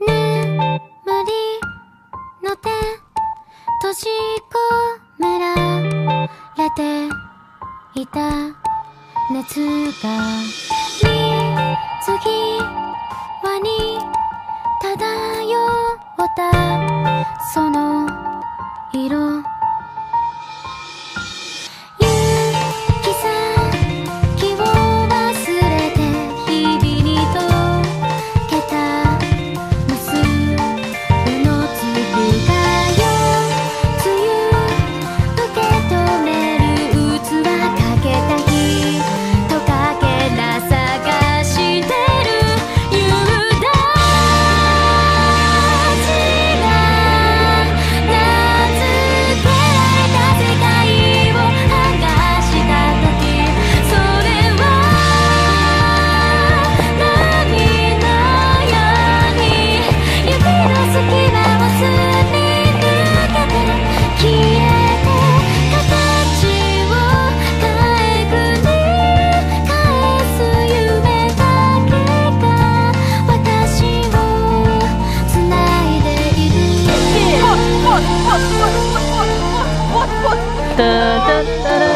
眠りの手閉じ込められていた熱が。水着 da, da, da, da.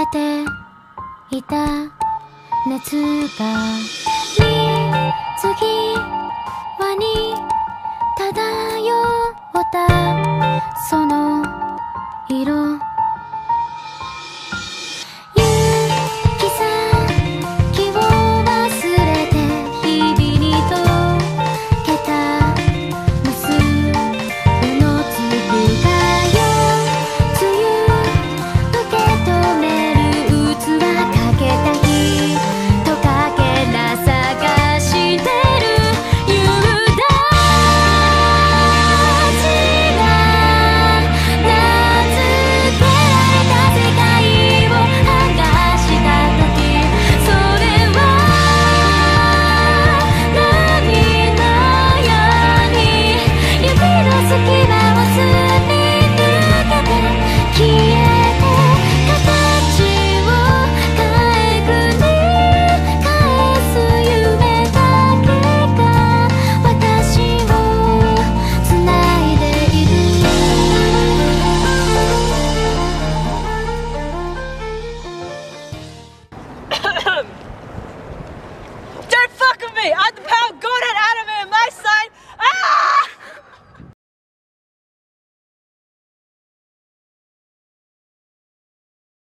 べていた熱が水際に漂ったその色。um